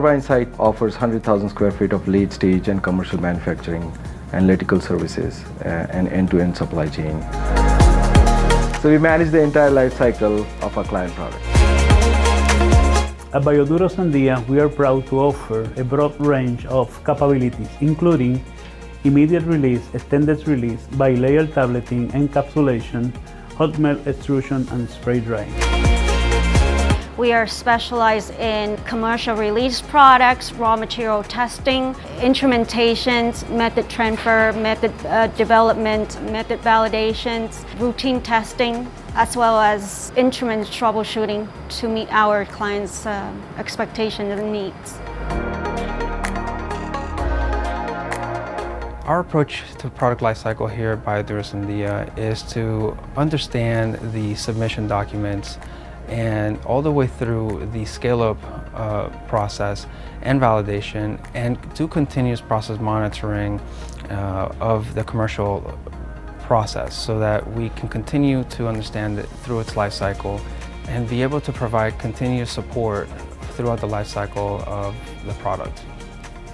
Bryan site offers 100,000 square feet of late stage and commercial manufacturing, analytical services, uh, and end-to-end supply chain. So we manage the entire life cycle of our client product. At BioDuro Sundia, we are proud to offer a broad range of capabilities, including immediate release, extended release, bilayer tableting, encapsulation, hot melt extrusion, and spray drying. We are specialized in commercial release products, raw material testing, instrumentations, method transfer, method uh, development, method validations, routine testing, as well as instrument troubleshooting to meet our clients' uh, expectations and needs. Our approach to product lifecycle here at BioDuro Sundia is to understand the submission documents and all the way through the scale-up uh, process and validation and do continuous process monitoring uh, of the commercial process so that we can continue to understand it through its life cycle and be able to provide continuous support throughout the life cycle of the product.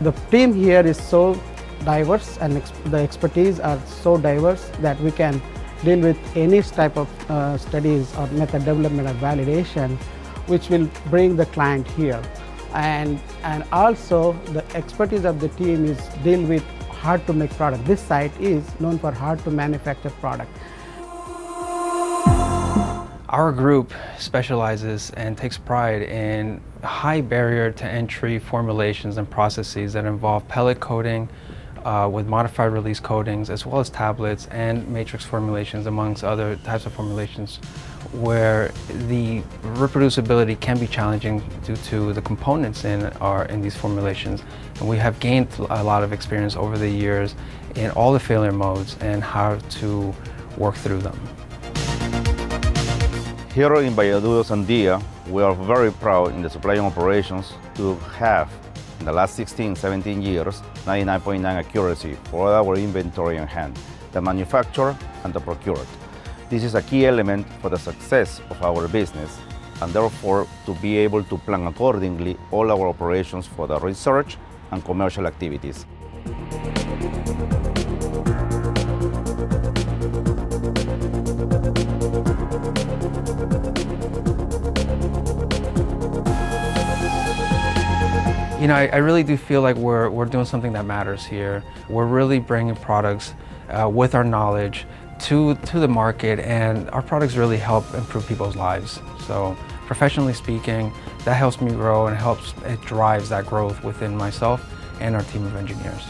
The team here is so diverse and the expertise are so diverse that we can deal with any type of uh, studies or method development or validation which will bring the client here. And, and also the expertise of the team is deal with hard to make product. This site is known for hard to manufacture product. Our group specializes and takes pride in high barrier to entry formulations and processes that involve pellet coating, uh, with modified release coatings as well as tablets and matrix formulations amongst other types of formulations where the reproducibility can be challenging due to the components in our in these formulations and we have gained a lot of experience over the years in all the failure modes and how to work through them. Here in BioDuro Sundia, we are very proud in the supply operations to have in the last 16, 17 years, 99.9 accuracy for our inventory on hand, the manufacturer and the procured. This is a key element for the success of our business and therefore to be able to plan accordingly all our operations for the research and commercial activities. You know, I, I, really do feel like we're, we're doing something that matters here. We're really bringing products uh, with our knowledge to, to the market and our products really help improve people's lives. So professionally speaking, that helps me grow and helps, it drives that growth within myself and our team of engineers.